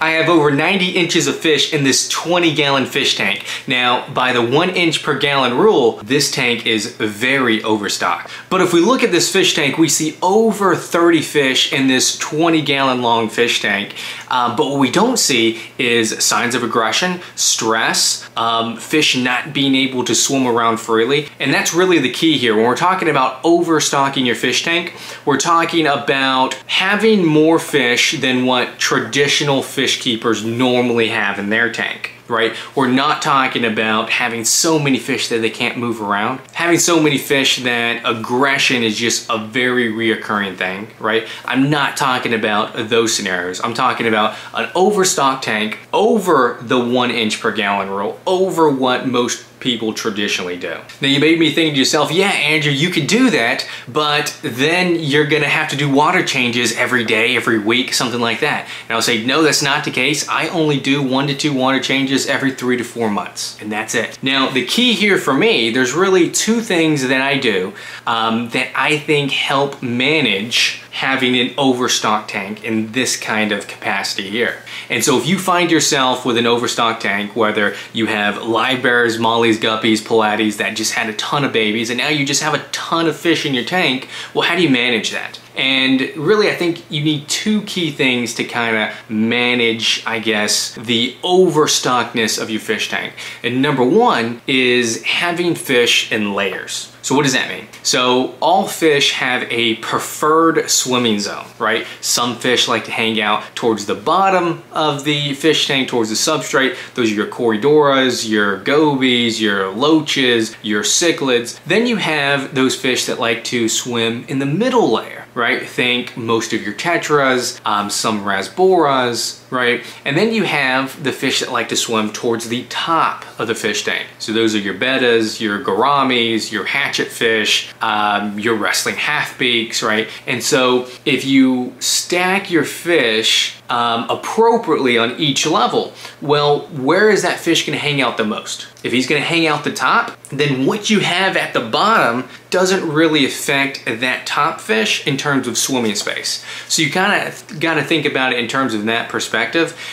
I have over 90 inches of fish in this 20 gallon fish tank. Now, by the one inch per gallon rule, this tank is very overstocked. But if we look at this fish tank, we see over 30 fish in this 20 gallon long fish tank. Um, but what we don't see is signs of aggression, stress, um, fish not being able to swim around freely. And that's really the key here. When we're talking about overstocking your fish tank, we're talking about having more fish than what traditional fish fish keepers normally have in their tank right? We're not talking about having so many fish that they can't move around. Having so many fish that aggression is just a very reoccurring thing, right? I'm not talking about those scenarios. I'm talking about an overstocked tank over the one inch per gallon rule, over what most people traditionally do. Now you made me think to yourself, yeah, Andrew, you could do that, but then you're gonna have to do water changes every day, every week, something like that. And I'll say, no, that's not the case. I only do one to two water changes every three to four months, and that's it. Now, the key here for me, there's really two things that I do um, that I think help manage having an overstock tank in this kind of capacity here. And so if you find yourself with an overstock tank, whether you have livebearers, mollies, guppies, platies that just had a ton of babies, and now you just have a ton of fish in your tank, well, how do you manage that? And really, I think you need two key things to kind of manage, I guess, the overstockedness of your fish tank. And number one is having fish in layers. So what does that mean? So all fish have a preferred swimming zone, right? Some fish like to hang out towards the bottom of the fish tank, towards the substrate. Those are your corydoras, your gobies, your loaches, your cichlids. Then you have those fish that like to swim in the middle layer right? Think most of your tetras, um, some rasboras, right? And then you have the fish that like to swim towards the top of the fish tank. So those are your bettas, your gouramis, your hatchet fish, um, your wrestling half beaks, right? And so if you stack your fish um, appropriately on each level, well, where is that fish gonna hang out the most? If he's gonna hang out the top, then what you have at the bottom doesn't really affect that top fish in terms of swimming space. So you kind of got to think about it in terms of that perspective.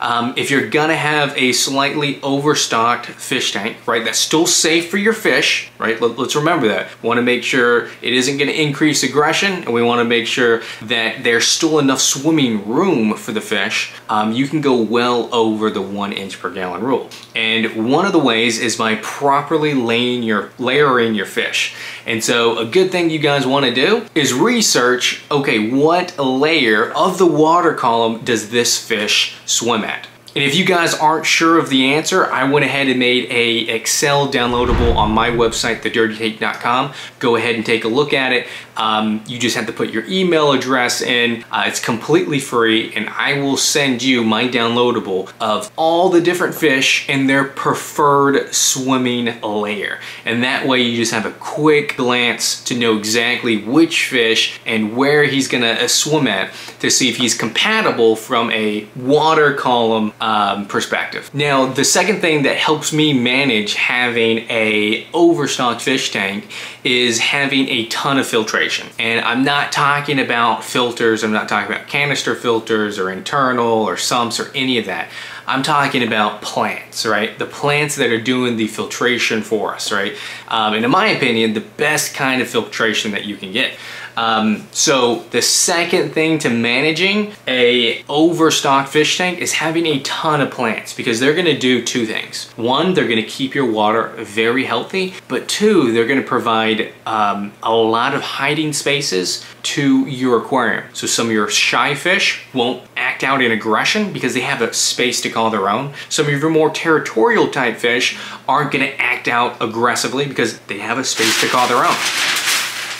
Um, if you're gonna have a slightly overstocked fish tank, right, that's still safe for your fish, right? Let, us remember that. We want to make sure it isn't to increase aggression, and we want to make sure that there's still enough swimming room for the fish. Um, you can go well over the one inch per gallon rule. And one of the ways is by properly laying your layering your fish. And so a good thing you guys want to do is research, okay, what layer of the water column does this fish swim at? And if you guys aren't sure of the answer, I went ahead and made a Excel downloadable on my website, thedirtytank.com. Go ahead and take a look at it. Um, you just have to put your email address in. Uh, it's completely free and I will send you my downloadable of all the different fish and their preferred swimming layer. And that way you just have a quick glance to know exactly which fish and where he's gonna uh, swim at to see if he's compatible from a water column um, perspective. Now, the second thing that helps me manage having a overstocked fish tank is having a ton of filtration. And I'm not talking about filters, I'm not talking about canister filters or internal or sumps or any of that. I'm talking about plants, right? The plants that are doing the filtration for us, right? Um, and in my opinion, the best kind of filtration that you can get. Um, so the second thing to managing a overstocked fish tank is having a ton of plants because they're gonna do two things. One, they're gonna keep your water very healthy, but two, they're gonna provide um, a lot of hiding spaces to your aquarium. So some of your shy fish won't act out in aggression because they have a space to call their own. Some of your more territorial type fish aren't gonna act out aggressively because they have a space to call their own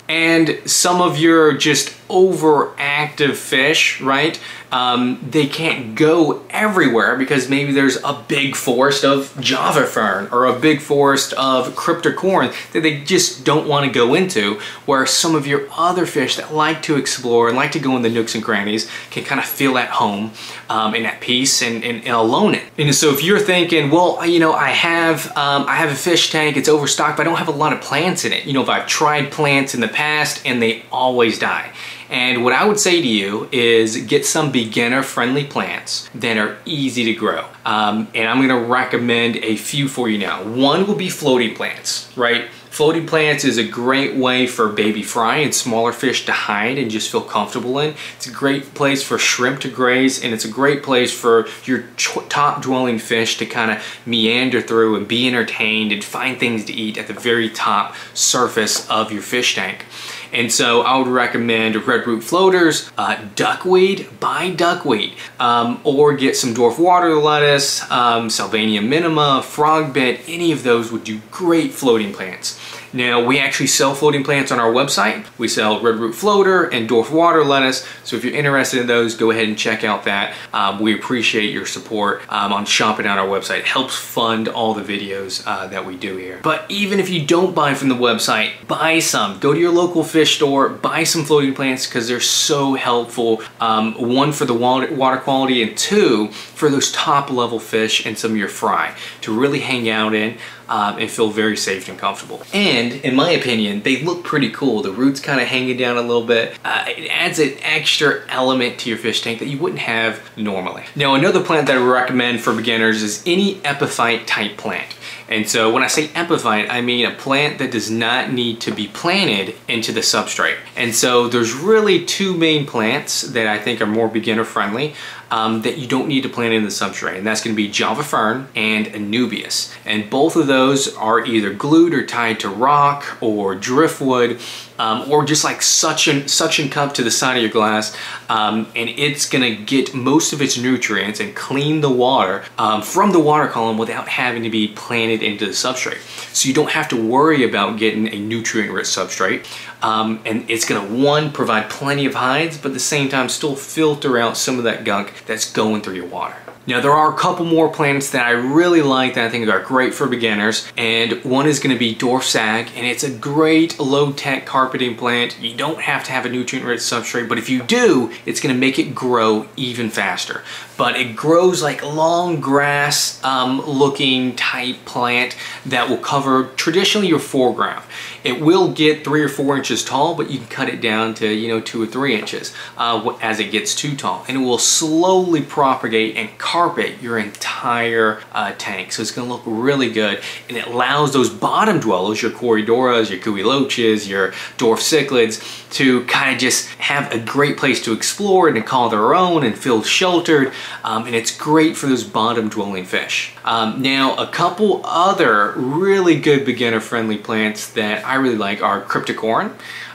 and some of your just overactive fish, right? Um, they can't go everywhere because maybe there's a big forest of Java fern or a big forest of cryptocoryne that they just don't want to go into, where some of your other fish that like to explore and like to go in the nooks and crannies can kind of feel at home um, and at peace and, and, and, alone it. And so if you're thinking, well, you know, I have, um, I have a fish tank, it's overstocked, but I don't have a lot of plants in it. You know, if I've tried plants in the past and they always die. And what I would say to you is get some beginner friendly plants that are easy to grow. Um, and I'm gonna recommend a few for you now. One will be floating plants, right? Floating plants is a great way for baby fry and smaller fish to hide and just feel comfortable in. It's a great place for shrimp to graze and it's a great place for your top dwelling fish to kind of meander through and be entertained and find things to eat at the very top surface of your fish tank. And so I would recommend red root floaters, uh, duckweed, buy duckweed, um, or get some dwarf water lettuce, um, Salvinia minima, frog any of those would do great floating plants. Now, we actually sell floating plants on our website. We sell red root floater and dwarf water lettuce. So if you're interested in those, go ahead and check out that. Um, we appreciate your support um, on shopping on our website. It helps fund all the videos uh, that we do here. But even if you don't buy from the website, buy some. Go to your local fish store, buy some floating plants because they're so helpful. Um, one, for the water quality, and two, for those top level fish and some of your fry to really hang out in um, and feel very safe and comfortable. And in my opinion, they look pretty cool. The roots kind of hanging down a little bit. Uh, it adds an extra element to your fish tank that you wouldn't have normally. Now another plant that I recommend for beginners is any epiphyte type plant. And so when I say epiphyte, I mean a plant that does not need to be planted into the substrate. And so there's really two main plants that I think are more beginner friendly um, that you don't need to plant in the substrate. And that's gonna be Java Fern and Anubias. And both of those are either glued or tied to rock or driftwood um, or just like suction, suction cup to the side of your glass um, and it's gonna get most of its nutrients and clean the water um, from the water column without having to be planted into the substrate. So you don't have to worry about getting a nutrient-rich substrate. Um, and it's gonna, one, provide plenty of hides, but at the same time still filter out some of that gunk that's going through your water. Now there are a couple more plants that I really like that I think are great for beginners and one is going to be dwarf sag and it's a great low-tech carpeting plant. You don't have to have a nutrient-rich substrate but if you do it's going to make it grow even faster. But it grows like long grass um, looking type plant that will cover traditionally your foreground. It will get three or four inches tall, but you can cut it down to, you know, two or three inches uh, as it gets too tall. And it will slowly propagate and carpet your entire uh, tank. So it's gonna look really good. And it allows those bottom dwellers, your corydoras, your Kuhli loaches, your dwarf cichlids, to kind of just have a great place to explore and to call their own and feel sheltered. Um, and it's great for those bottom dwelling fish. Um, now, a couple other really good beginner friendly plants that I really like are cryptocoryne.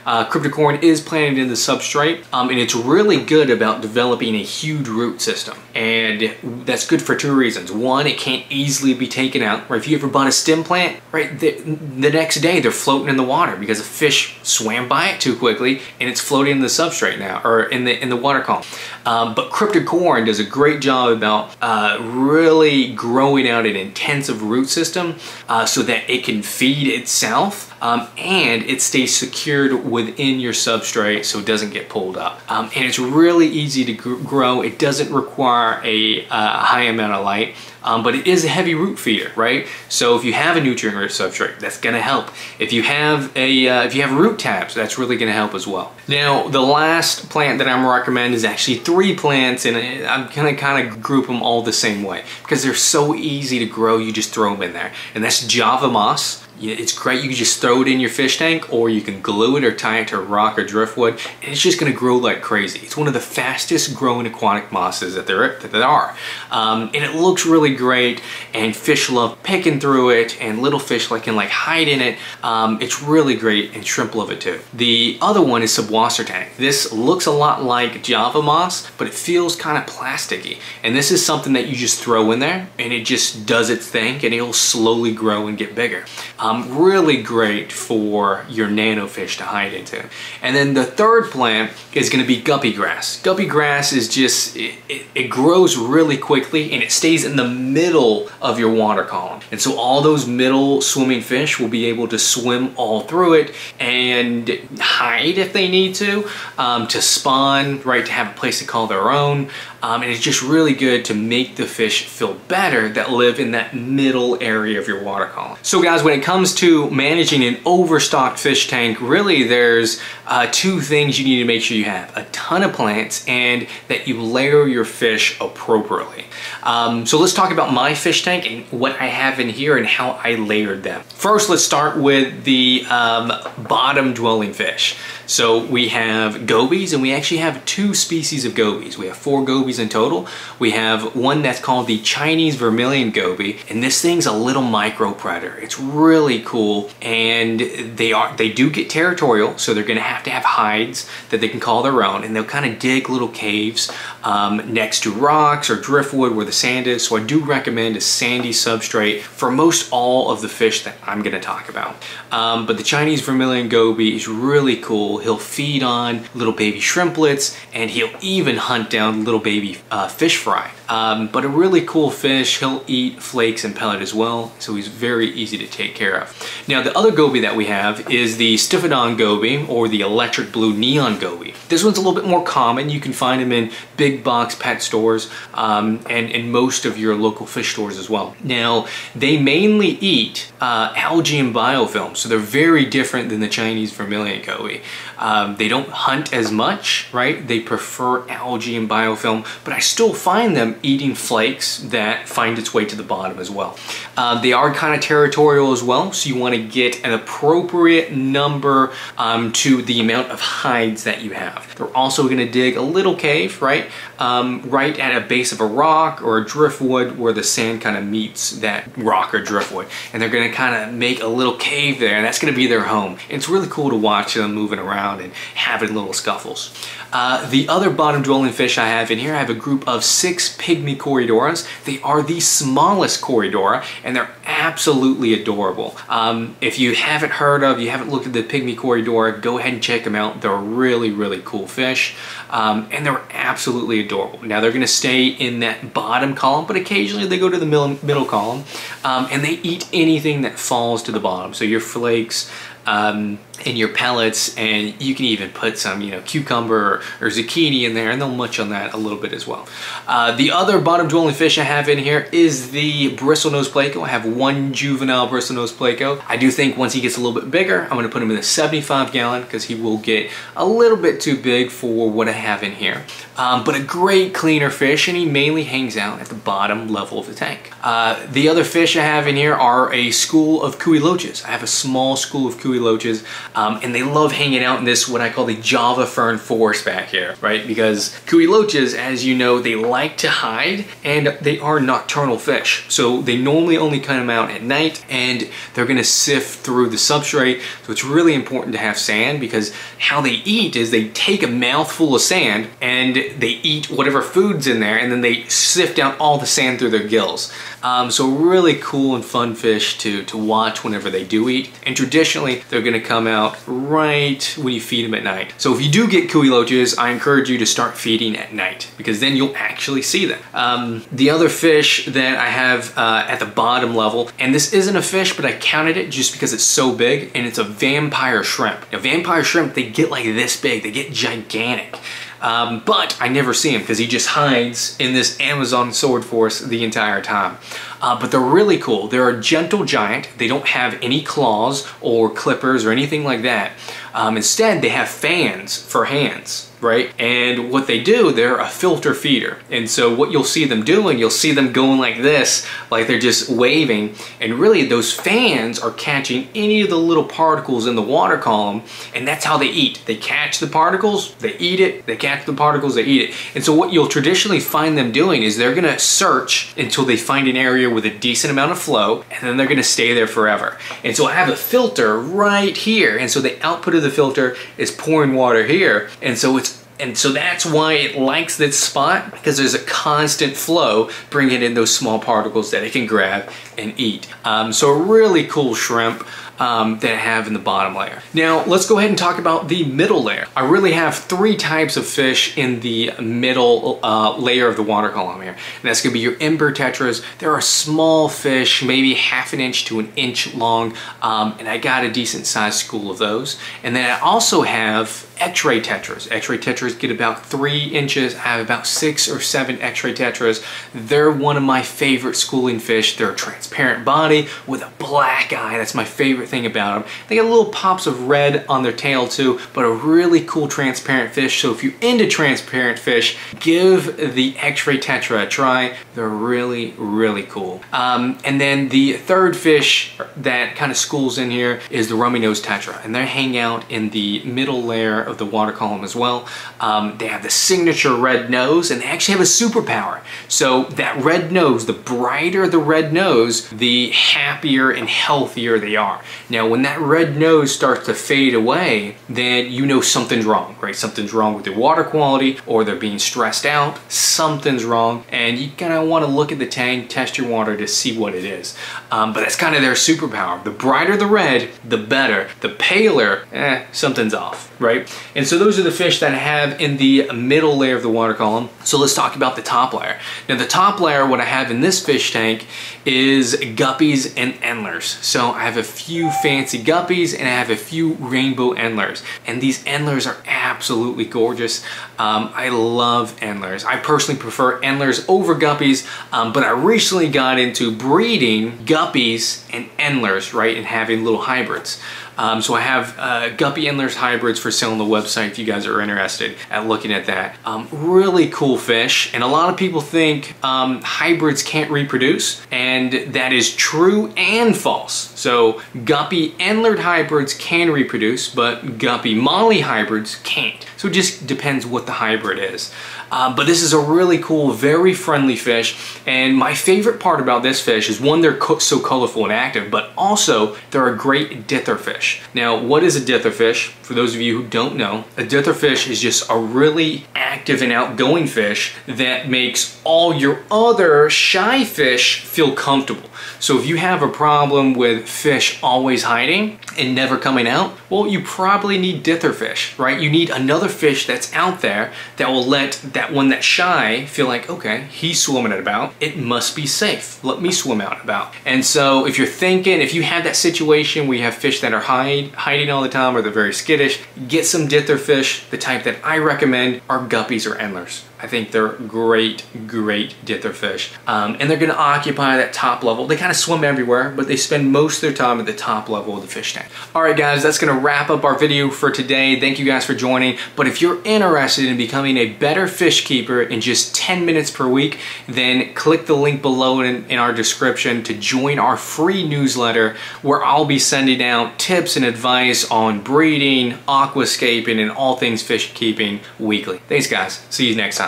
Uh, cryptocoryne is planted in the substrate um, and it's really good about developing a huge root system. And that's good for two reasons. One, it can't easily be taken out. Right? If you ever bought a stem plant, right, the, the next day they're floating in the water because a fish swam by it too quickly and it's floating in the substrate now or in the in the water column. Um, but cryptocoryne does a great job about uh, really growing out an intensive root system uh, so that it can feed itself um, and it stays secured within your substrate so it doesn't get pulled up. Um, and it's really easy to grow. It doesn't require a uh, high amount of light. Um, but it is a heavy root feeder, right? So if you have a nutrient-rich substrate, that's gonna help. If you have a uh, if you have root tabs, that's really gonna help as well. Now, the last plant that I'm recommend is actually three plants, and I'm gonna kind of group them all the same way because they're so easy to grow. You just throw them in there, and that's Java moss. It's great, you can just throw it in your fish tank or you can glue it or tie it to a rock or driftwood and it's just gonna grow like crazy. It's one of the fastest growing aquatic mosses that there, that there are. Um, and it looks really great and fish love picking through it and little fish like can like hide in it. Um, it's really great and shrimp love it too. The other one is subwassertang. This looks a lot like Java moss, but it feels kind of plasticky. And this is something that you just throw in there and it just does its thing and it'll slowly grow and get bigger. Um, really great for your nano fish to hide into. And then the third plant is going to be guppy grass. Guppy grass is just, it, it, it, grows really quickly and it stays in the middle of your water column. And so all those middle swimming fish will be able to swim all through it and hide if they need to, um, to spawn, right, to have a place to call their own. Um, and it's just really good to make the fish feel better that live in that middle area of your water column. So guys, when it comes to managing an overstocked fish tank, really there's uh, two things you need to make sure you have. A ton of plants and that you layer your fish appropriately. Um, so let's talk about my fish tank and what I have in here and how I layered them. First, let's start with the um, bottom dwelling fish. So we have gobies and we actually have two species of gobies. We have four gobies in total. We have one that's called the Chinese vermilion goby and this thing's a little micro predator. It's really cool and they are they do get territorial so they're gonna have to have hides that they can call their own and they'll kind of dig little caves um, next to rocks or driftwood where the sand is. So I do recommend a sandy substrate for most all of the fish that I'm gonna talk about. Um, but the Chinese vermilion goby is really cool. He'll feed on little baby shrimplets and he'll even hunt down little baby uh, fish fry. Um, but a really cool fish, he'll eat flakes and pellet as well, so he's very easy to take care of. Now the other goby that we have is the Stiphodon goby or the electric blue neon goby. This one's a little bit more common. You can find them in big box pet stores um, and in most of your local fish stores as well. Now they mainly eat uh, algae and biofilm, so they're very different than the Chinese vermilion goby. Um, they don't hunt as much, right? They prefer algae and biofilm, but I still find them eating flakes that find its way to the bottom as well. Uh, they are kind of territorial as well, so you want to get an appropriate number um, to the amount of hides that you have. They're also going to dig a little cave, right? Um, right at a base of a rock or a driftwood where the sand kind of meets that rock or driftwood. And they're going to kind of make a little cave there, and that's going to be their home. It's really cool to watch them moving around and having little scuffles. Uh, the other bottom dwelling fish I have in here, I have a group of six pygmy corydoras. They are the smallest corydora and they're absolutely adorable. Um, if you haven't heard of, you haven't looked at the pygmy corydora, go ahead and check them out. They're really, really cool fish um, and they're absolutely adorable. Now they're gonna stay in that bottom column, but occasionally they go to the middle, middle column um, and they eat anything that falls to the bottom. So your flakes, um, in your pellets and you can even put some you know cucumber or, or, zucchini in there and they'll munch on that a little bit as well. Uh, the other bottom dwelling fish I have in here is the bristlenose pleco. I have one juvenile bristlenose pleco. I do think once he gets a little bit bigger I'm going to put him in a 75 gallon because he will get a little bit too big for what I have in here. Um, but a great cleaner fish and he mainly hangs out at the bottom level of the tank. Uh, the other fish I have in here are a school of kuhli loaches. I have a small school of loaches um, and they love hanging out in this what I call the Java fern forest back here, right? Because kuhli loaches, as you know, they like to hide and they are nocturnal fish. So they normally only come out at night and they're gonna sift through the substrate. So it's really important to have sand because how they eat is they take a mouthful of sand and they eat whatever food's in there and then they sift out all the sand through their gills. Um, so really cool and fun fish to, to watch whenever they do eat. And traditionally, they're gonna come out right when you feed them at night. So if you do get loaches, I encourage you to start feeding at night because then you'll actually see them. Um, the other fish that I have uh, at the bottom level, and this isn't a fish, but I counted it just because it's so big, and it's a vampire shrimp. Now vampire shrimp, they get like this big, they get gigantic. Um, but I never see him because he just hides in this Amazon sword forest the entire time. Uh, but they're really cool. They're a gentle giant. They don't have any claws or clippers or anything like that. Um, instead, they have fans for hands right? And what they do, they're a filter feeder. And so what you'll see them doing, you'll see them going like this, like they're just waving. And really those fans are catching any of the little particles in the water column. And that's how they eat. They catch the particles, they eat it, they catch the particles, they eat it. And so what you'll traditionally find them doing is they're gonna search until they find an area with a decent amount of flow, and then they're gonna stay there forever. And so I have a filter right here. And so the output of the filter is pouring water here. And so it's and so that's why it likes this spot because there's a constant flow bringing in those small particles that it can grab and eat. Um, so a really cool shrimp. Um, that I have in the bottom layer. Now let's go ahead and talk about the middle layer. I really have three types of fish in the middle uh, layer of the water column here. And that's gonna be your ember tetras. There are small fish, maybe half an inch to an inch long, um, and I got a decent sized school of those. And then I also have x-ray tetras. X-ray tetras get about three inches. I have about six or seven x-ray tetras. They're one of my favorite schooling fish. They're a transparent body with a black eye. That's my favorite thing about them. They got little pops of red on their tail too, but a really cool transparent fish. So if you're into transparent fish, give the x-ray tetra a try. They're really, really cool. Um, and then the third fish that kind of schools in here is the rummy nose tetra. And they hang out in the middle layer of the water column as well. Um, they have the signature red nose and they actually have a superpower. So that red nose, the brighter the red nose, the happier and healthier they are. Now when that red nose starts to fade away, then you know something's wrong, right? Something's wrong with their water quality or they're being stressed out, something's wrong. And you kind of want to look at the tank, test your water to see what it is. Um, but that's kind of their superpower. The brighter the red, the better. The paler, eh, something's off, right? And so those are the fish that I have in the middle layer of the water column. So let's talk about the top layer. Now the top layer, what I have in this fish tank is guppies and endlers. So I have a few fancy guppies and I have a few rainbow endlers. And these endlers are absolutely gorgeous. Um, I love endlers. I personally prefer endlers over guppies, um, but I recently got into breeding guppies and endlers, right, and having little hybrids. Um, so I have uh, Guppy Endlers hybrids for sale on the website if you guys are interested at looking at that. Um, really cool fish, and a lot of people think um, hybrids can't reproduce, and that is true and false. So Guppy Endler hybrids can reproduce, but Guppy Molly hybrids can't. So it just depends what the hybrid is. Uh, but this is a really cool, very friendly fish. And my favorite part about this fish is one, they're so colorful and active, but also they're a great dither fish. Now, what is a dither fish? For those of you who don't know, a dither fish is just a really active and outgoing fish that makes all your other shy fish feel comfortable. So if you have a problem with fish always hiding and never coming out, well, you probably need dither fish, right? You need another fish that's out there that will let that one that's shy feel like, okay, he's swimming about. It must be safe. Let me swim out about. And so if you're thinking, if you have that situation where you have fish that are hide, hiding all the time or they're very skittish, get some dither fish. The type that I recommend are guppies or endlers. I think they're great, great dither fish. Um, and they're gonna occupy that top level. They kind of swim everywhere, but they spend most of their time at the top level of the fish tank. All right, guys, that's gonna wrap up our video for today. Thank you guys for joining. But if you're interested in becoming a better fish keeper in just 10 minutes per week, then click the link below in, in our description to join our free newsletter where I'll be sending out tips and advice on breeding, aquascaping, and all things fish keeping weekly. Thanks, guys. See you next time.